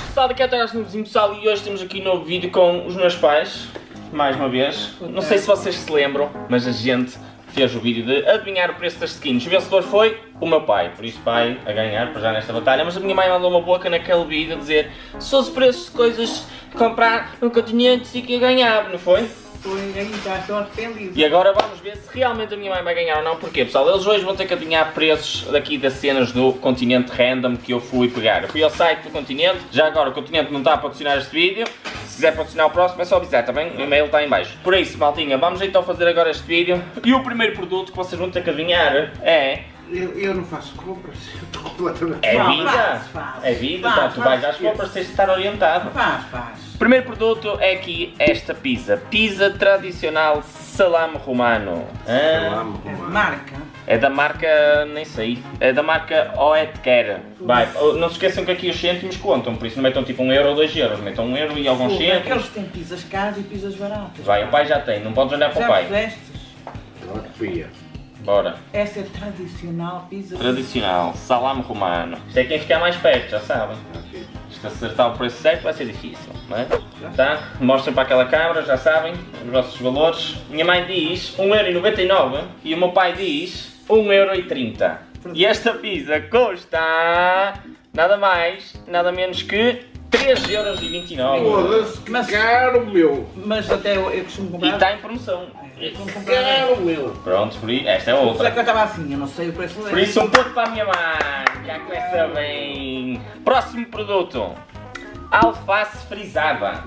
Boas pessoal, aqui é o no vizinho pessoal e hoje temos aqui um novo vídeo com os meus pais, mais uma vez. Não sei se vocês se lembram, mas a gente fez o vídeo de adivinhar o preço das skins. O vencedor foi o meu pai, por isso pai a ganhar para já nesta batalha. Mas a minha mãe mandou uma boca naquele vídeo a dizer se os preços de coisas de comprar no continente e que ia ganhar, não foi? Aí já estou arrependido. E agora vamos ver se realmente a minha mãe vai ganhar ou não. Porquê, pessoal? Eles hoje vão ter que adivinhar preços daqui das cenas do Continente Random que eu fui pegar. Eu fui ao site do Continente, já agora o Continente não está a patrocinar este vídeo. Se quiser patrocinar o próximo é só avisar, bem? O e-mail está em baixo. Por isso, maltinha, vamos então fazer agora este vídeo. E o primeiro produto que vocês vão ter que adivinhar é... Eu, eu não faço compras, eu estou completamente. É vida. faz, faz. É vida, Faz, tá? Tu vais às compras, tens de estar orientado. Faz, faz. O primeiro produto é aqui esta pizza. Pizza tradicional salame romano. Ah, Salame, É, romano. marca. É da marca, nem sei, é da marca Oetker. Vai, oh, não se esqueçam que aqui os cêntimos contam, por isso não metam tipo 1 um euro ou 2 euros, metam 1 um euro e alguns Fogo, cêntimos. Aqueles que têm pizzas caras e pizzas baratas. Vai, o pai já tem, não podes olhar para o pai. pusestes? Olha que fia. Bora. Essa é tradicional pizza. Tradicional, salame romano. Isto é quem ficar mais perto, já sabem. Aqui. Isto acertar o preço certo vai ser difícil, não é? Tá? Mostrem para aquela câmara, já sabem, os vossos valores. Minha mãe diz 1,99€ e o meu pai diz 1,30€. E esta pizza custa nada mais, nada menos que 3,29€. Foda-se, que Mas- caro meu. Mas até eu, eu costumo E comprar. está em promoção. Eu costumo comprar. Caro meu. Pronto, por aí, esta é Só que outra. eu estava assim, eu não sei o preço Por isso um ponto para a minha mãe, já começa bem. Próximo produto, alface frisada.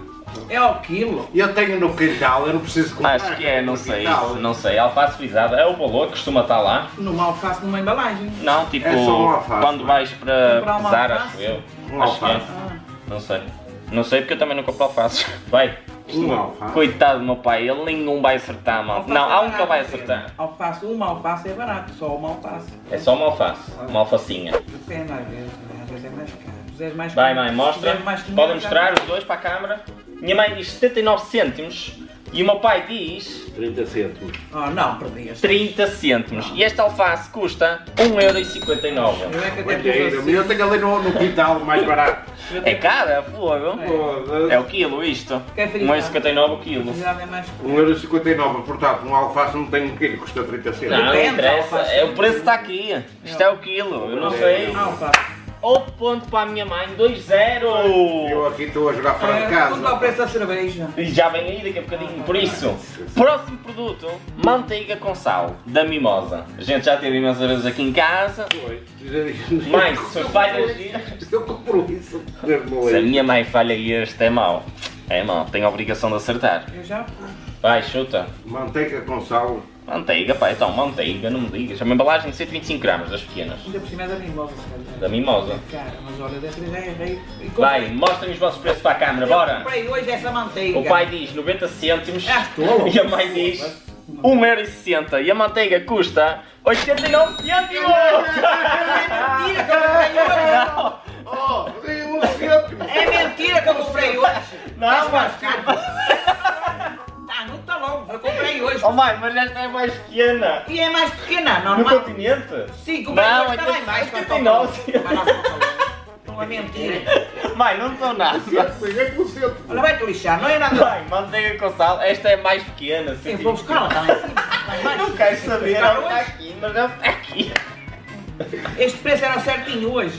É ao quilo. Eu tenho no quintal, eu não preciso comprar. Acho que é, não No sei, quintal. não sei. Alface frisada é o valor que costuma estar lá. Numa alface numa embalagem. Não, tipo, É só alface, quando não é? vais para pesar, alface? acho eu. Um acho que é. alface. Ah, Não sei. Não sei porque eu também não compro alface. Vai. Um alface. Coitado do meu pai, ele nenhum vai acertar, mal. Não, é há um que ele vai é. acertar. Alface, uma alface é barato, só uma alface. É só uma alface, uma alfacinha. Depende, às vezes, né? às vezes é mais caro. Mais Vai, mãe, mostra. já- mostrar os dois para a câmara. Minha mãe diz 79 cêntimos e o meu pai diz 30 cêntimos. Oh, não, perdias. 30 cêntimos. E esta alface custa 1,59€. Eu é que até pus eu- assim. eu tenho ali no, no quintal mais barato. É cara, fogo. Foda-se. É o quilo isto. Frisar? 1,59€ o quilo. Já é mais 1,59€, portanto, um alface não tem um quilo, custa 30 Não, cêntimos. não Depende, interessa. É, o preço está aqui. Isto é o quilo. Eu não sei. alface. Outro ponto para a minha mãe, 2-0. Eu aqui estou a jogar fora de É, quanto é o casa. preço da cerveja? E já vem aí daqui a bocadinho. Por isso, próximo produto: manteiga com sal da Mimosa. A gente já teve imensas vezes aqui em casa. Foi. Mãe, se falhas. Eu compro isso. mesmo Se a minha mãe falha este, é mau. É mau, tenho a obrigação de acertar. Eu já. Vai, chuta. Manteiga com sal. Manteiga, pá, então, manteiga, não me digas. É uma embalagem de 125 gramas, das pequenas. Ainda por cima é da mimosa, se calhar. Da Mimosa. Cara, mas olha, dessa vez já errei. E comprei- Vai, mostrem os vossos preços para a câmara, Eu bora! comprei hoje essa manteiga. O pai diz 90 cêntimos Ah, estou. e a mãe diz 1,60€ e a manteiga custa 89 cêntimos! É mentira que eu comprei hoje. Não, Oh, dei um cêntimo. É mentira que eu comprei hoje. Não, mas- comprei hoje. oh mãe, mas esta é mais pequena. E é mais pequena, No normal. continente? Sim, comprei Não, hoje. Está lá 89 embaixo. com a 89. Coca-Cola. Mas não, Coca-Cola. Não é mentira. Mãe, não estou nada. É. Olha, vai-te lixar. Não é nada. Mãe, manteiga com sal, esta é mais pequena. Assim, vou buscar ela, está lá em cima. Não quero saber, ela está aqui, mas ela está aqui. Este preço era certinho hoje.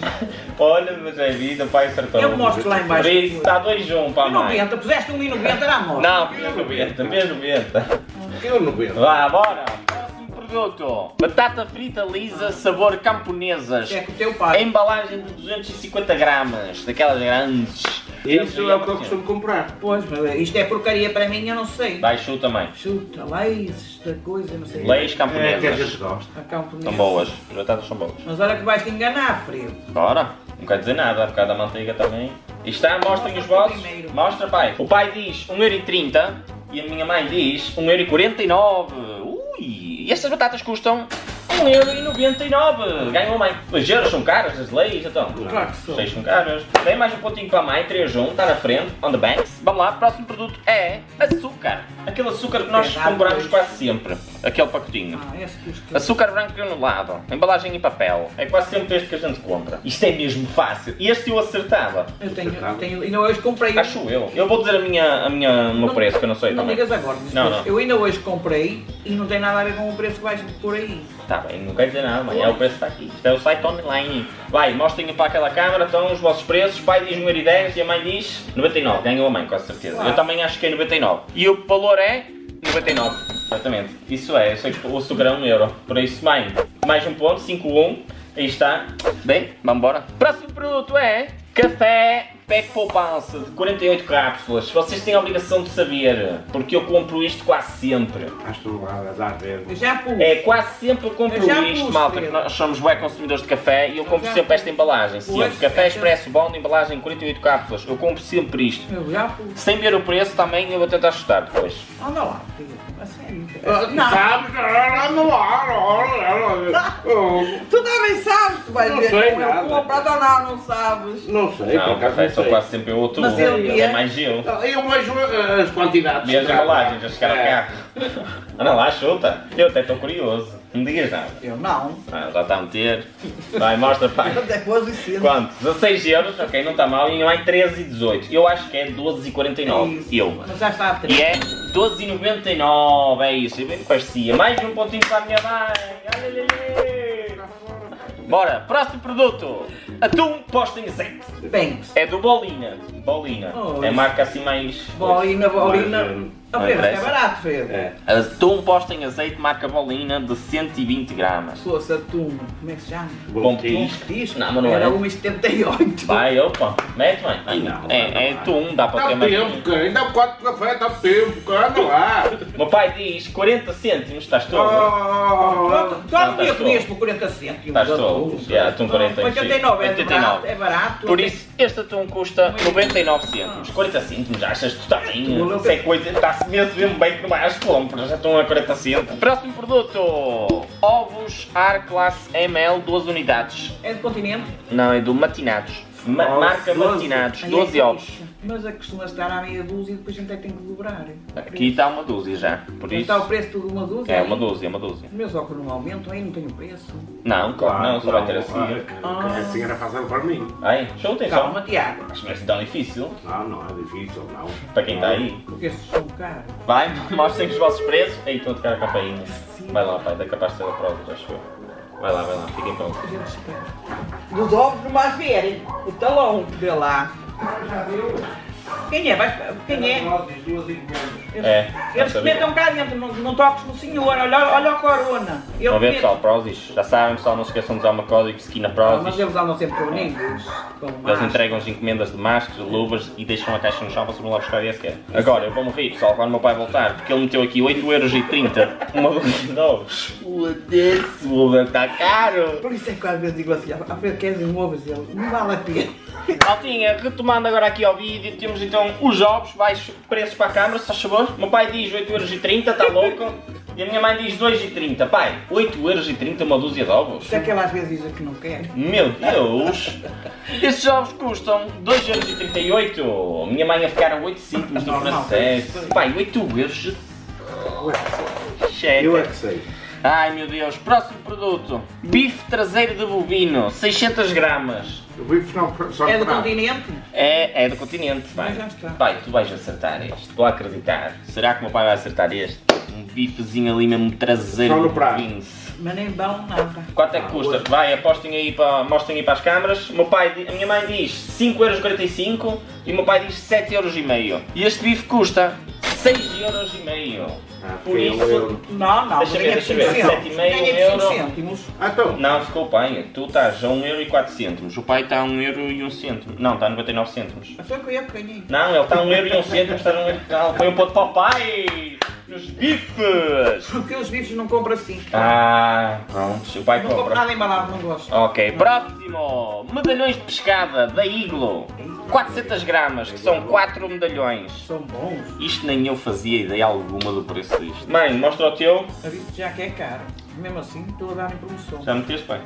Olha, mas é vida, o pai acertou. Eu mostro lá embaixo. Por isso, está 2-1 para a mãe. 90, puseste 1,90 na moto. Não, mês 90, mês 90. Eu não vendo. Vá, bora. Próximo produto. Batata frita lisa, sabor camponesas. É teu pai. Embalagem de 250 gramas, daquelas grandes. Isso é o que eu costumo comprar. Pois, mas isto é porcaria para mim, eu não sei. Vai, chuta, mãe. Chuta, leis, esta coisa, não sei. Leis É que a camponesas. gente gosta. A campo São boas, as batatas são boas. Mas olha que vais te enganar, frio. Bora. Não quer dizer nada, por causa da manteiga também. E está, mostrem os vossos. Mostra, pai. O pai diz 1,30€ e a minha mãe diz 1,49€. Ui! E estas batatas custam 1,99€. Ganhou mãe. Os euros são caras, as leis, então. Claro que são. Seis são caras. Tem mais um pontinho para a mãe, 3-1, está na frente, on the banks. Vamos lá, próximo produto é açúcar. Aquele açúcar que nós compramos quase sempre. Aquele pacotinho. Ah, esse que... Açúcar branco granulado, embalagem em papel. É quase sempre este que a gente compra. Isto é mesmo fácil. E este eu acertava. Eu tenho, Acertava. tenho, ainda hoje comprei. Acho eu. Eu vou dizer a minha, a minha, o meu Não- preço, que eu não sei Não também. digas agora, Não, não. eu ainda hoje comprei e não tem nada a ver com o preço que vais por aí. Tá bem, não quer dizer nada, mãe. É o preço que está aqui. Isto é o site online. Vai, mostrem para aquela câmara, estão os vossos preços. O pai diz 1,10€ e a mãe diz 99. Ganhou a mãe, com certeza. Claro. Eu também acho que é 99. E o valor é 99. Exatamente. Isso é, eu sei que o açúcar é 1 euro. Por isso, mãe, mais um ponto, 5,1. Aí está. Bem, vamos embora. Próximo produto é café Pack Poupança de 48 cápsulas. Vocês têm a obrigação de saber, porque eu compro isto quase sempre. As toneladas às vezes. Eu já pus. É, quase sempre eu compro Eu já isto, pus, malta, nós somos bué consumidores de café e eu compro já sempre pus. esta embalagem, sempre. Pois, Café é Expresso Bom de embalagem 48 cápsulas, eu compro sempre isto. Eu já pus. Sem ver o preço também eu vou tentar ajustar depois. Anda lá, filho. A button. Ah, Não. Sabes? Ah, Não há. Tu também sabes, tu vais Não ver sei com nada. ele comprado ou não, não sabes. Não sei, Não, por o acaso café não sei. quase sempre eu outro. Mas ele é é- mais eu. Eu vejo eh, as quantidades. E as que há. embalagens a chegar ao É. carro. Anda lá, chuta. Eu até estou curioso. Não digas nada. Eu não. Ah, já está a meter. Vai, mostra, pai. Eu depois ensino. Quanto? 16 euros, ok, não está mal. E não é 13,18. Eu acho que é 12,49. Isso. Eu. Mas já está a E três. é 12,99, é isso, bem parecia. Mais um pontinho para a minha mãe. Bora, próximo produto. Atum posto em azeite. Bem, É do Bolina. Bolina. Oh, é marca assim mais... bolina, bolina. Mas, Não Pedro, é barato, Pedro. É. Atum posto em azeite marca Bolina de 120 gramas. Se fosse atum, como é que se chama? Bom petisco. Não, mas não Era é. 1,78. Vai, opa. Mete, mãe. Não, é, não, é não. atum, dá para Dá ter mais... tempo, cara. Ainda há quatro café, dá tempo, cara. Anda lá. O meu pai diz 40 cêntimos, estás todo? Oh, Tu há um dia estás comias por 40 cêntimos. Estás todo. atum. Já, atum 45. 89 é 89. barato. É barato. Por isso, este atum custa 99 cêntimos. 40 cêntimos, achas que tu está bem? Isso é coisa, mesmo mesmo bem que não vai às compras, já estão a 40 cêntimos. Próximo produto: ovos Ar Classe ML, 12 unidades. É do continente. Não, é do Matinados. Ma- marca 12. Matinados, Aí é 12 que- ovos. Mas a costuma estar à meia dúzia e depois a gente é tem que dobrar. Aqui está uma dúzia já, por Então isso. Está o preço de uma dúzia? É aí? uma dúzia, uma dúzia. O meu só que não aumenta, aí não tem o preço. Não, claro, não, só vai ter assim. Ah, assim era fácil para mim. Ai, chutem só. Calma, Tiago. Acho que não é assim tão difícil Não, não é difícil, não. para quem está aí. Porque esses são caros. Vai, mostrem os vossos preços. Aí estão a tocar a campainha. Vai lá, pai, é capaz de ser a prova, acho eu. Vai lá, vai lá, fiquem prontos. A gente espera. Dos ovos não mais verem. O talão, vê lá. Quem é? Vai, quem é? Eles, É, eles vida. comentam cá dentro, não, não toques no senhor, olha, olha a corona. Ele Vão ver comenta- pessoal, Prozis. Já sabem pessoal, não se esqueçam de usar o meu código Skin Ah, Prozis. Mas eles andam sempre reunidos. Eles máscara. entregam as encomendas de máscaras, luvas e deixam a caixa no chão para subir lá buscar esse que é. Agora, eu vou morrer, pessoal, quando o meu pai voltar, porque ele meteu aqui 8,30€ uma dúzia de ovos. Foda-se, o ovo está caro. Por isso é que às vezes digo assim, a Fred queres um ovo? Ele, não vale a pena. Maltinha, retomando agora aqui ao vídeo, temos então os ovos, baixos preços para a câmara, se faz favor. O meu pai diz 8,30€, está louco? E a minha mãe diz 2,30€. Pai, 8,30€ uma dúzia de ovos? Isso é que ele às vezes diz que não quer. Meu Deus! Estes ovos custam 2,38€. Minha mãe a ficar a 8 cêntimos do processo. Pai, 8 euros. Checa. Eu é que sei. Ai meu Deus, próximo produto. Bife traseiro de bovino, 600 gramas. O bife não, só É do continente? É, é do continente, está. Pai, tu vais acertar este. Estou a acreditar. Será que o meu pai vai acertar este? Um bifezinho ali mesmo traseiro Só no prato. Mas nem bom nada. Quanto é que custa? Vai, apostem aí para, mostrem aí para as câmaras. O meu pai, a minha mãe diz 5,45€ e o meu pai diz 7,5€. E este bife custa 6,5€. Ah, Por isso- euro. Não, não, Deixa ver, ganhei deixa ver. 5 Sete e meio, Ganhei euro. 5 cêntimos. Ah, então. Não, o pai. Tu estás a 1,04€. O pai está a 1,01€. Não, está a 99 cêntimos. Mas foi que eu que ganhei. Não, ele está a 1,01€. Está a 1 Não, foi um ponto para o pai. Nos bifes. Porque os bifes não compram assim. Ah, pronto. O pai Não compro compra. nada embalado, não gosto. Ok, próximo! Medalhões de pescada da Iglo. 400 gramas, que são 4 medalhões. São bons. Isto nem eu fazia ideia alguma do preço disto. Mãe, mostra o teu. Já que é caro. Mesmo assim, estou a dar em promoção. Já meteste bem.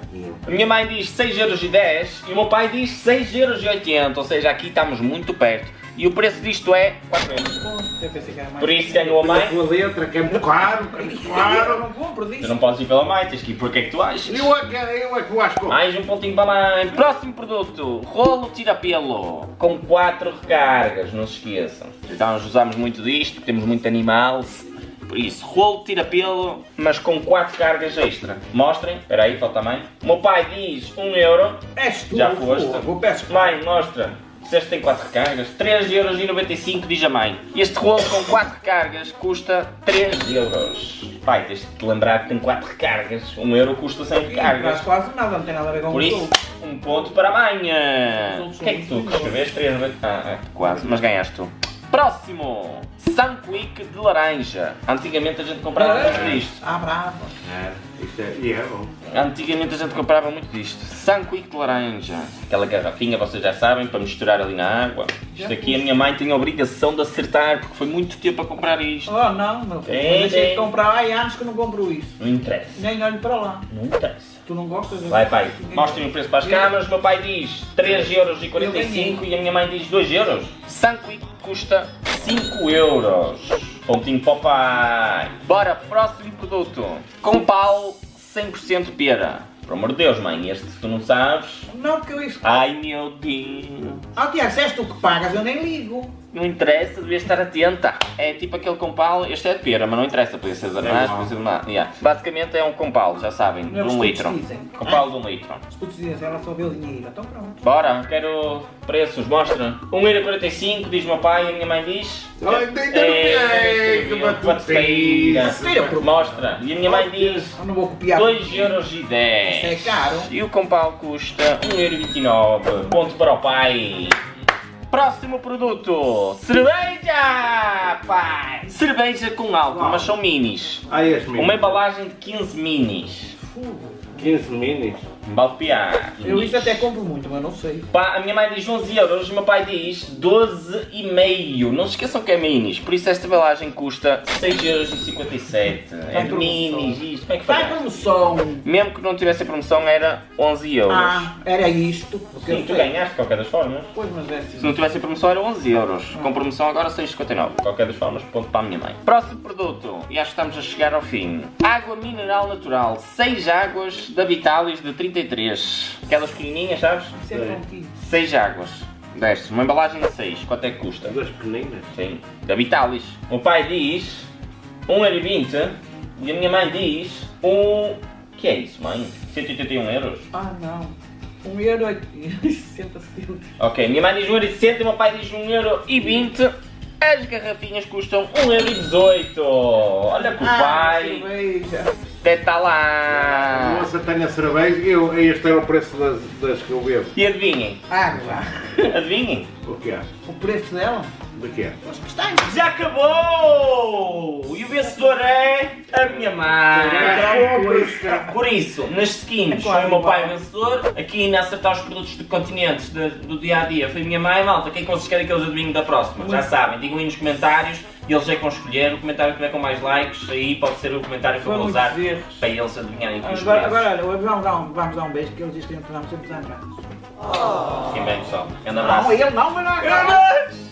A minha mãe diz 6,10€ e o meu pai diz 6,80€, ou seja, aqui estamos muito perto. E o preço disto é 4 euros. Eu pensei que era mais. Por isso ganhou a A mãe. tua letra, que é muito caro, que é muito Eu caro. não compro Tu disso. não podes ir pela mãe, tens que ir por que é que tu achas. Eu é que, eu é que eu acho que... Mais um pontinho para a mãe. Próximo produto: rolo tira-pelo. Com 4 recargas, não se esqueçam. Então nós usamos muito disto, temos muito animal. Por isso, rolo tira-pelo, mas com 4 cargas extra. Mostrem, espera aí, falta a mãe. O meu pai diz 1 euro. És tu, Já foste. Vou peço Mãe, mostra. Se este tem 4 recargas, 3,95€ diz a mãe. Este rolo com 4 recargas custa 3 euros. Pai, tens de te lembrar que tem 4 recargas. 1 euro custa 100 Não recargas. faz quase nada, não tem nada a ver com Por isso, um ponto para a outros O que é que tu escreveste? 3 Ah, é, quase, mas ganhaste tu. Próximo! Sunquick de laranja. Antigamente a gente comprava muito disto. Ah, bravo. É, isto é, e é bom. Antigamente a gente comprava muito disto. Sunquick de laranja. Aquela garrafinha, vocês já sabem, para misturar ali na água. Isto aqui a minha mãe tem a obrigação de acertar, porque foi muito tempo a comprar isto. Oh, não, meu filho. Eu deixei tem. de comprar há anos que não compro isso. Não interessa. Nem olho para lá. Não interessa. Tu não gostas? Vai, pai, mostrem o preço para as Eu- câmaras. O meu pai diz 3,45€ e a minha mãe diz 2 euros. Sunquick custa 5 euros. Pontinho para o pai. Bora, próximo produto. Com pau 100% pera. Por amor de Deus, mãe, este se tu não sabes. Não, porque eu isso. Ai meu Deus. Ah, Tiago, se és tu que pagas, eu nem ligo. Não interessa, devias estar atenta. É tipo aquele compal, este é de pera, mas não interessa, podia ser de ananás, igual. podia ser de uma. Yeah. Basicamente é um compal, já sabem, de Não é os um que litro. dizem. Compal de um litro. Os putos dizem ela só vê o dinheiro. Então pronto. Bora, quero preços, mostra. 1,45€ diz o meu pai e a minha mãe diz. Ai, tem que É, que quanto batutinha. Filho, Mostra. E a minha mãe diz Eu não vou copiar. 2,10€. Isso é caro. E o compal custa 1,29€. Ponto para o pai. Próximo produto. Cerveja, pai. Cerveja com álcool, Uau. mas são minis. Ah, este mesmo. Uma embalagem de 15 minis. Fogo. 15 minis. Balpear. Eu isso até compro muito, mas não sei. Pá, a minha mãe diz 11 euros e o meu pai diz 12,5. Não se esqueçam que é minis, por isso esta embalagem custa 6,57€. É minis, isto, como é que foi? promoção. Mesmo que não tivesse a promoção era 11 euros. Ah, era isto. Porque Sim, tu sei. ganhaste de qualquer das formas. Pois, mas é Se assim. não tivesse a promoção era 11 euros. Com promoção agora 6,59. De qualquer das formas, ponto para a minha mãe. Próximo produto. E acho que estamos a chegar ao fim. Água mineral natural. 6 águas da Vitalis de 33. Aquelas pequenininhas, sabes? Isso é prontinho. 6 águas. Destes. Uma embalagem de 6. Quanto é que custa? Das pequeninas. Sim. Da Vitalis. O pai diz 1,20€ e a minha mãe diz 1... que é isso, mãe? 181 euros? Ah, não. Um euro e 60 centavos. Ok, minha mãe diz 1,60€ e o meu pai diz 1,20€. As garrafinhas custam 1,18€. Olha que o Ah, pai cerveja. Até está lá. Você tem a cerveja e eu, este era o preço das, das que eu bebo. E adivinhem? Água. Adivinhem? O que é? O preço dela? De quê? Os pestanos. Já acabou! E o vencedor é a minha mãe. Por isso, nas skins É foi o meu pai vencedor. Aqui na acertar os produtos de continentes de- do dia a dia foi a minha mãe. Malta, quem é que vocês querem que eles adivinhem da próxima? Já sabem, digam aí nos comentários eles é que vão escolher. O comentário que tiver com mais likes, aí pode ser o comentário que eu vou usar para eles adivinharem aqui os Agora, agora olha, vamos dar, um, vamos dar um beijo, porque eles dizem que não podemos sempre dar abraços. Fiquem bem, pessoal. Grande Não, abraço. ele não, mas não.